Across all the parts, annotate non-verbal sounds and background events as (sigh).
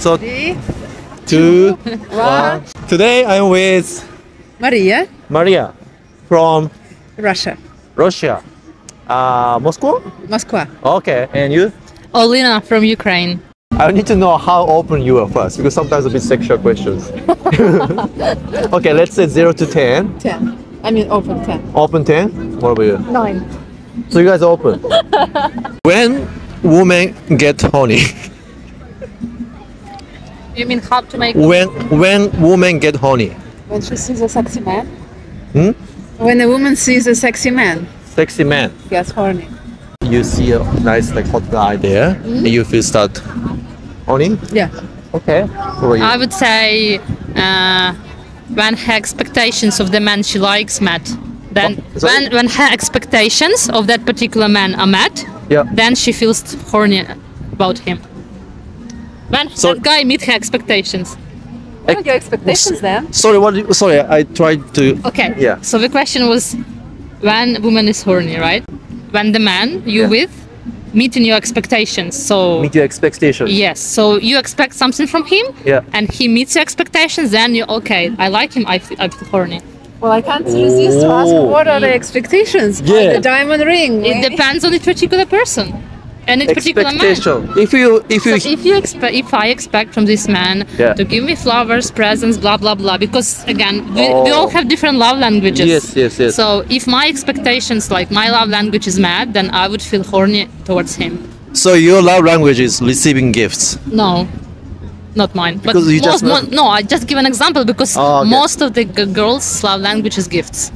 So Three, two, one. Today I'm with Maria, Maria from Russia, Russia. Uh, Moscow? Moscow. Okay, and you? Olina from Ukraine. I need to know how open you are first because sometimes a bit sexual questions. (laughs) okay, let's say 0 to 10. 10. I mean, open 10. Open 10. What about you? 9. So you guys open. (laughs) when women get horny, You mean how to make when when women get horny, When she sees a sexy man? Hmm? When a woman sees a sexy man, sexy man, Yes, horny. you see a nice like hot guy there, and you feel start horny. Yeah. Okay. What about you? I would say uh, when her expectations of the man she likes met. Then What? Sorry? when when her expectations of that particular man are met, Yeah. then she feels horny about him. When So- that guy meet her expectations. What are your expectations then? Sorry, what? you- Sorry, I tried to. Okay. Yeah. So the question was when woman is horny, right? When the man you Yeah. with meeting your expectations. So Meet your expectations. Yes, so you expect something from him, Yeah. and he meets your expectations. Then you okay, I like him. I feel, I feel horny. Well, I can't resist to ask Oh. what are the expectations? Yeah. The diamond ring. It depends on the particular person and each particular man. If you if you So if you expect, if I expect from this man Yeah. to give me flowers, presents, blah blah blah, because again, we, we oh. all Oh. have different love languages. Yes, yes, yes. So if my expectations, like my love language, is mad, then I would feel horny towards him. so your love language is receiving gifts. No, not mine. But Because you just most, mo- no, I just give an example because Oh, okay. most of the g- girls' love language is gifts,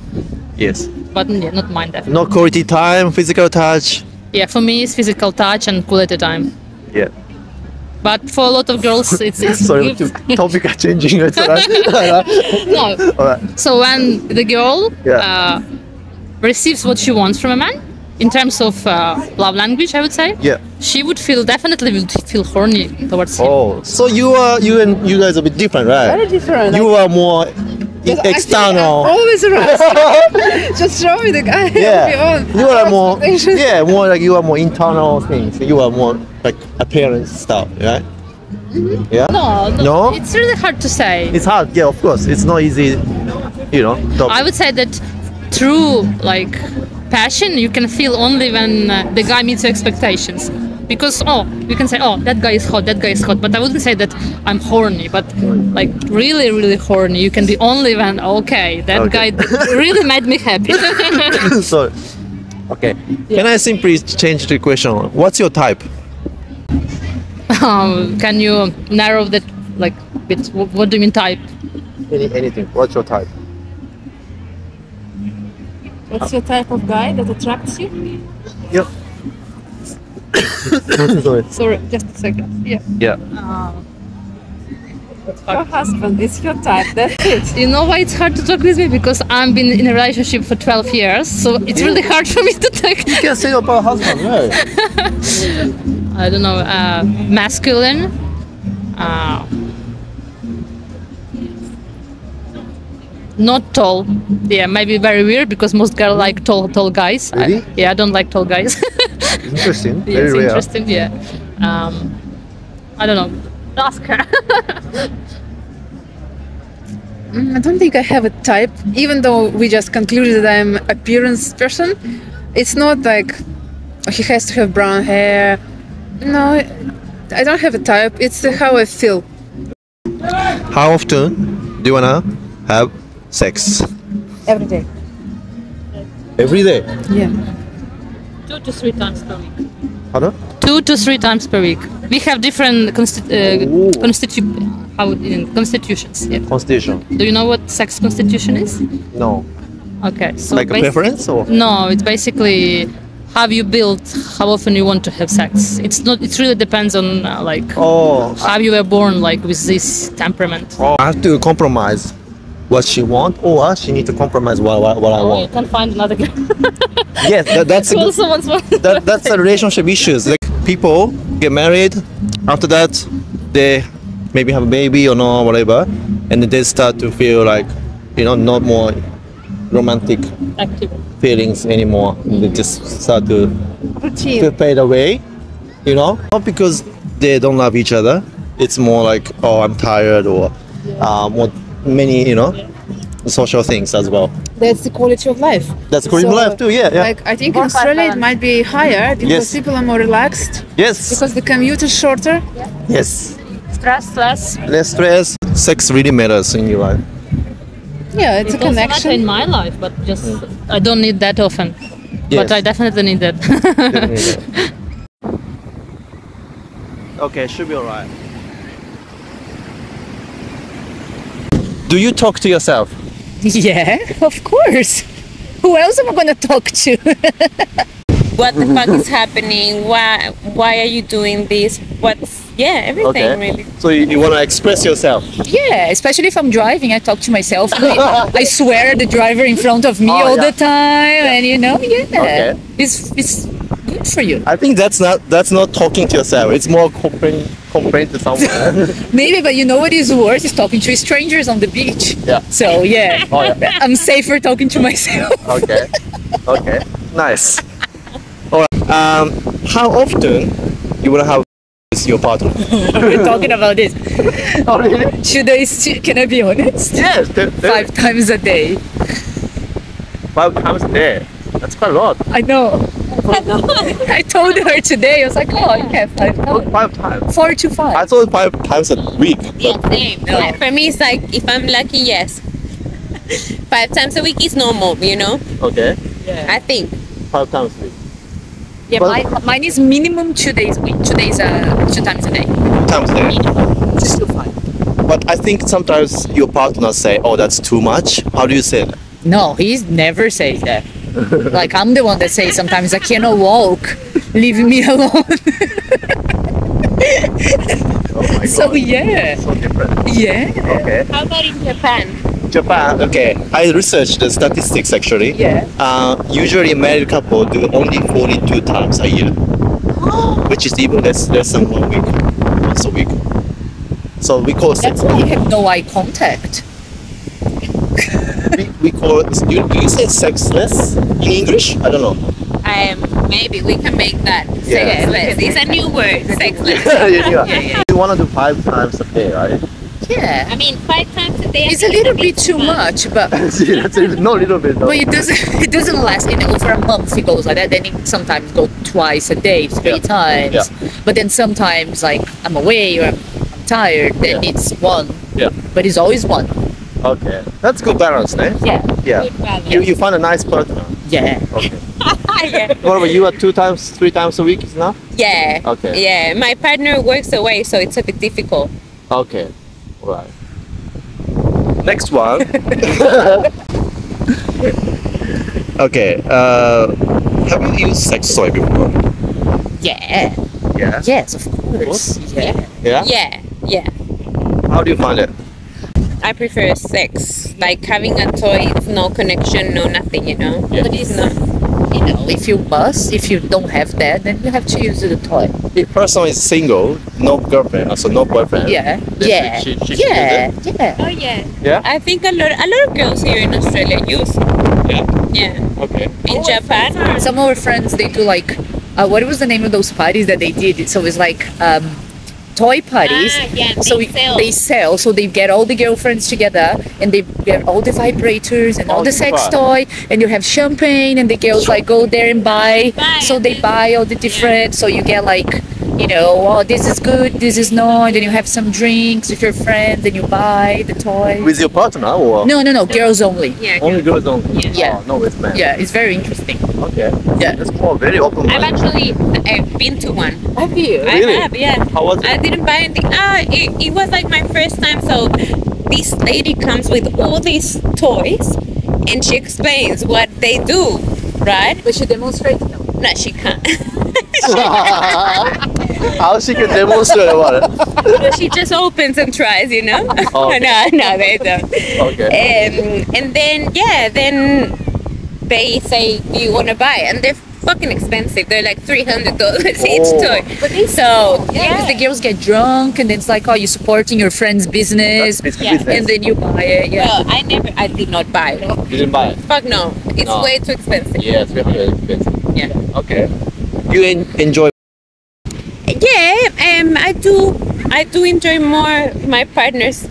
Yes. but yeah, not mine. Definitely. No quality time, physical touch. Yeah, for me, it's physical touch and quality time. Yeah. But for a lot of girls, it's, it's (laughs) Sorry, the topic are changing. It's (laughs) no. (laughs) Alright. So when the girl Yeah. uh, receives what she wants from a man, in terms of uh, love language, I would say, Yeah. she would feel definitely would feel horny towards him. Oh, so you are you and you guys are a bit different, right? Very different. You are more Just external. Always around. (laughs) Just show me the guy. yeah. (laughs) You are more (laughs) yeah, more like you are more internal things. You are more like appearance stuff, right? Yeah. No, no, No? it's really hard to say. It's hard, yeah, of course. It's not easy, you know. Top. I would say that true like passion you can feel only when uh, the guy meets your expectations. Because oh, you can say oh that guy is hot, that guy is hot, but I wouldn't say that I'm horny. But like really, really horny, you can be only when okay that Okay. guy really (laughs) made me happy. (laughs) (laughs) so, okay. Can I simply change the question? What's your type? um, can you narrow that like bit? What, what do you mean type? Any, anything. What's your type? What's your type of guy that attracts you? Yep. Sorry. Sorry, just a second. Yeah. Yeah. Your husband is your type. That's it. You know why it's hard to talk with me? Because I've been in a relationship for 12 years, so it's really hard for me to talk. You can say about husband, right? (laughs) I don't know, uh, masculine. Uh, not tall. Yeah, maybe very weird because most girls like tall, tall guys. I- Really? yeah, I don't like tall guys. (laughs) Interesting. yeah, Very it's rare. interesting. Yeah. Um, I don't know. Ask her. (laughs) Mm, I don't think I have a type, even though we just concluded that I'm appearance person. It's not like oh, he has to have brown hair. No, I don't have a type. It's uh, how I feel. How often do you wanna have sex? Every day. Every day. Yeah. Two to three times per week. Pardon? Two to three times per week. We have different consti- uh, constitu- how in constitutions. Yeah. Constitution. Do you know what sex constitution is? No. Okay, so like a preference or? No, it's basically how you build, how often you want to have sex. It's not. It really depends on uh, like Oh. how you were born, like with this temperament. oh. I have to compromise what she want, or she need to compromise what, what, what I Oh, you can find another girl. (laughs) Yes, that, that's (laughs) a someone's that, that's the relationship issues. Like people get married, after that they maybe have a baby or no whatever, and they start to feel like you know not more romantic Active. feelings anymore. They just start to Routine. to fade away, you know, not because they don't love each other, it's more like oh I'm tired or uh, more many you know social things as well. That's the quality of life. That's quality of life too. Yeah, yeah. Like I think in Australia it might be higher because Yes. people are more relaxed yes. because the commute is shorter. yes. Stress, less. Less stress. Sex really matters in your life. Yeah, it's a connection. in my life, but just I don't need that often. Yes. But I definitely need that. (laughs) okay, should be alright. Do you talk to yourself? (laughs) Yeah, of course. Who else am I gonna talk to? (laughs) what the fuck is happening why why are you doing this what's yeah everything really So you, you want to express yourself? yeah, especially if I'm driving, I talk to myself. (laughs) I, I swear at the driver in front of me Oh, all yeah. the time, and you know, yeah, Okay. it's it's good for you. I think that's not that's not talking to yourself. It's more complain complain to someone. (laughs) Maybe, but you know what is worse is talking to strangers on the beach. yeah. So yeah, Oh yeah. I'm safer talking to myself. Okay. Okay. Nice. Alright. Um, how often you wanna have with your partner? (laughs) We're talking about this. (laughs) oh really? Should I? st- Can I be honest? Yes. Five times a day. five times a day. That's quite a lot. I know. I told her today. I was like, oh, okay, five times. Five times. Four to five. I thought five times a week. yeah same No. for me it's like if i'm lucky yes (laughs) five times a week is normal you know okay. Yeah. i think Five times a week. Yeah, But- mine, mine is minimum two days a week. Two days, uh, two times a day. Times a day. Just to five. But I think sometimes your partner say, "Oh, that's too much." How do you say that? No, he's never says that. (laughs) like I'm the one that says sometimes I cannot walk. Leave me alone. (laughs) Oh my so yeah, So different. yeah, Okay. how about in japan Japan. Okay. I researched the statistics actually. yeah. Uh, usually married couple do only 42 times a year, (gasps) which is even less less than one week, once a week. So we call sex. That's why you have no eye contact. We, we call you, do you say sexless in English? I don't know. um maybe we can make that Yeah. sexless it's a new word sexless (laughs) yeah, yeah. You want to do five times a day, right? Yeah, i mean five times a day it's a little bit too much, but (laughs) See, that's a, no little bit. though. but it doesn't (laughs) it doesn't last. You know, for a month it goes like that. Then it sometimes go twice a day, three Yeah. times. Yeah. But then sometimes like I'm away or I'm, I'm tired, then Yeah. it's one. Yeah. But it's always one. Okay, that's good balance, eh? Yeah. Yeah. Balance. You, you find a nice partner. Yeah. Okay. (laughs) yeah. what about you? Are two times, three times a week is enough? yeah Okay. yeah my partner works away so it's a bit difficult Okay. Right. Next one. (laughs) (laughs) okay. Uh, have you used sex toy before? Yeah. Yeah. Yes, of course. Yeah. Yeah. yeah yeah How do you find it? I prefer sex. Like having a toy, it's no connection, no nothing, you know? Yeah. But it's not. You know, if you must, if you don't have that, then you have to use the toy. If person is single, no girlfriend, also no boyfriend. Yeah. Yeah. She, she, she Yeah. Yeah. Oh, yeah. Yeah. I think a lot, a lot of girls here in Australia use. Yeah. Yeah. Okay. In Japan. Some of our friends they do like uh, what was the name of those parties that they did? So it's like um toy parties. Ah, yeah, so they we- sell. they sell. So they get all the girlfriends together and they get all the vibrators and all, All the the sex fun. toy and you have champagne and the girls like go there and buy. Buy, So they buy all the different. So you get like you know, oh this is good, this is not. Then you have some drinks with your friends and you buy the toy. With your partner or no, no, no, girls only. Yeah. only girls only? Yeah. Oh, no with men. Yeah, it's very interesting. Okay. Yeah. It's more very open. I've actually I've been to one. Have you? Really? I have, yeah. How was it? I didn't buy anything. Ah, it, it was like my first time. So this lady comes with all these toys, and she explains what they do, right? But she demonstrates them. No, she can't. (laughs) How she can demonstrate about it? So she just opens and tries, you know. Oh, okay. (laughs) no, no, they don't. Okay. Um, and then yeah, then they say, "Do you want to buy?" And they're fucking expensive. They're like three hundred dollars (laughs) each Oh. toy. But they So Yeah, because the girls get drunk and it's like, oh, you're supporting your friend's business, It's Yeah. business. and then you buy it. Yeah. Well, I never, I did not buy it. you didn't buy it. Fuck no, it's No. way too expensive. Yeah, 300 expensive. Yeah. Okay. You en- enjoy Yeah, Um, I do. I do enjoy more my partners.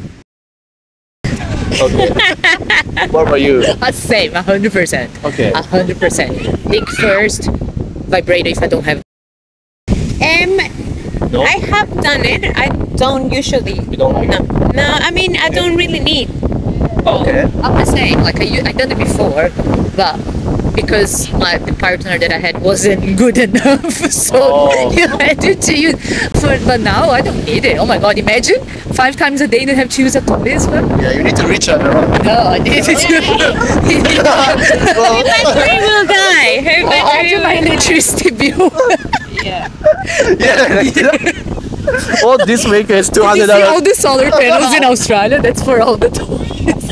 Okay. (laughs) what about you? Uh, same, hundred percent. Okay. hundred percent. Think first, vibrator if I don't have. Um, No. I have done it. I don't usually. You don't like No, no. I mean, I don't really need. Okay. I'm just saying, like I, I done it before, but because my the partner that I had wasn't good enough, (laughs) so Oh. (laughs) you had to choose. For, but now I don't need it. Oh my god! Imagine five times a day and have to use a toilet. No, Yeah, you need to reach out. around. (laughs) I need to choose. well, battery will die. Her I battery do my electricity bill. yeah. Yeah. All this week is two You hundred see all the solar panels in Australia? That's for all the toilets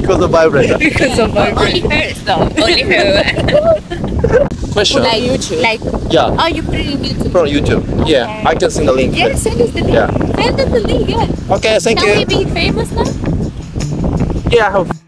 because of vibrator. (laughs) because of my Only hers though. Only her. Question. like YouTube. Like, Yeah. oh, you put it in YouTube. From YouTube. Yeah, I can send the link. Yeah, send us the link. Yeah. Send us the link. Yeah. Okay, thank Can we you. be famous now? Yeah, I have